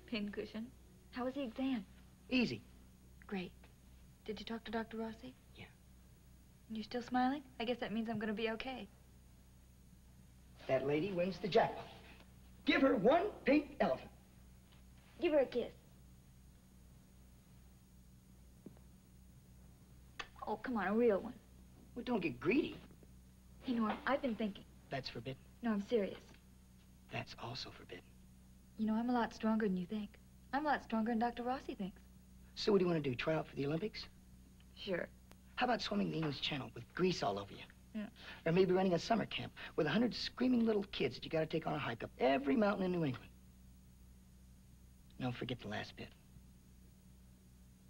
pincushion. How was the exam? Easy. Great. Did you talk to Dr. Rossi? Yeah. You still smiling? I guess that means I'm going to be okay. That lady wins the jackpot. Give her one pink elephant. Give her a kiss. Oh, come on, a real one. Well, don't get greedy. Hey, Norm, I've been thinking. That's forbidden. No, I'm serious. That's also forbidden. You know, I'm a lot stronger than you think. I'm a lot stronger than Dr. Rossi thinks. So what do you want to do, try out for the Olympics? Sure. How about swimming the English Channel with grease all over you? Yeah. Or maybe running a summer camp with a hundred screaming little kids that you got to take on a hike up every mountain in New England. Don't forget the last bit.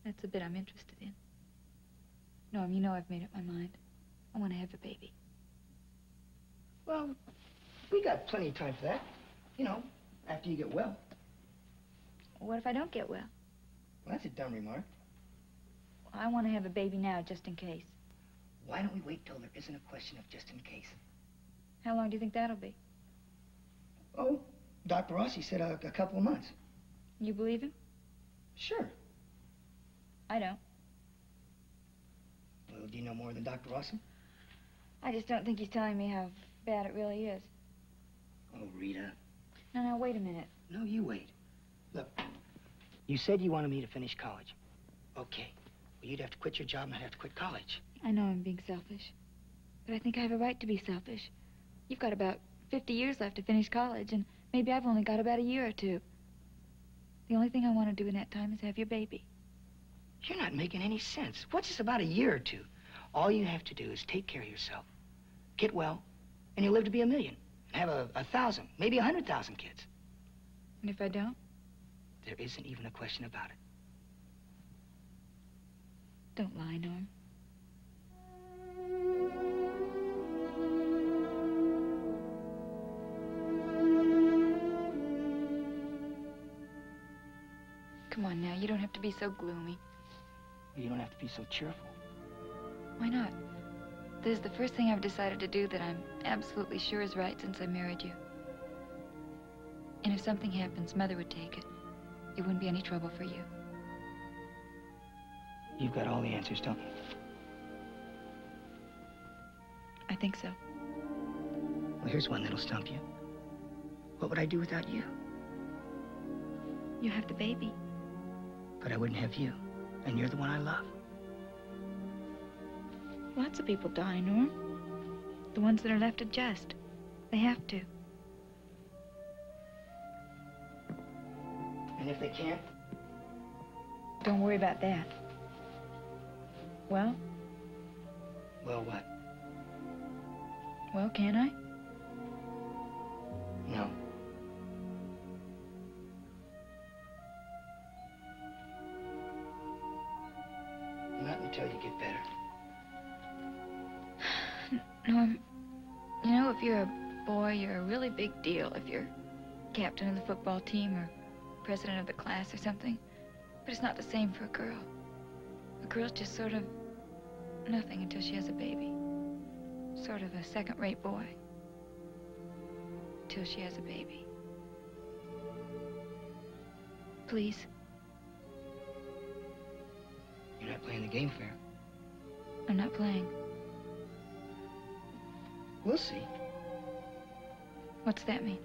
That's the bit I'm interested in. Norm, you know I've made up my mind. I want to have a baby. Well, we got plenty of time for that. You know, after you get well. What if I don't get well? Well, that's a dumb remark. I want to have a baby now, just in case. Why don't we wait till there isn't a question of just in case? How long do you think that'll be? Oh, Dr. Rossi said a, a couple of months. You believe him? Sure. I don't. Well, do you know more than Dr. Rossi? I just don't think he's telling me how bad it really is. Oh, Rita. No, no, wait a minute. No, you wait. Look, you said you wanted me to finish college. Okay. Well, you'd have to quit your job and I'd have to quit college. I know I'm being selfish. But I think I have a right to be selfish. You've got about 50 years left to finish college, and maybe I've only got about a year or two. The only thing I want to do in that time is have your baby. You're not making any sense. What's this about a year or two? All you have to do is take care of yourself, get well, and you'll live to be a million. Have a, a thousand, maybe a hundred thousand kids. And if I don't? There isn't even a question about it. Don't lie, Norm. Come on now, you don't have to be so gloomy. You don't have to be so cheerful. Why not? This is the first thing I've decided to do that I'm absolutely sure is right since I married you. And if something happens, Mother would take it. It wouldn't be any trouble for you. You've got all the answers, don't you? I think so. Well, here's one that'll stump you. What would I do without you? You have the baby. But I wouldn't have you. And you're the one I love. Lots of people die, Norm. The ones that are left are just. They have to. And if they can't? Don't worry about that. Well? Well, what? Well, can I? No. Not until you get better. Norm, you know, if you're a boy, you're a really big deal. If you're captain of the football team or president of the class or something. But it's not the same for a girl. A girl's just sort of nothing until she has a baby. Sort of a second-rate boy. Till she has a baby. Please. You're not playing the game fair. I'm not playing. We'll see. What's that mean?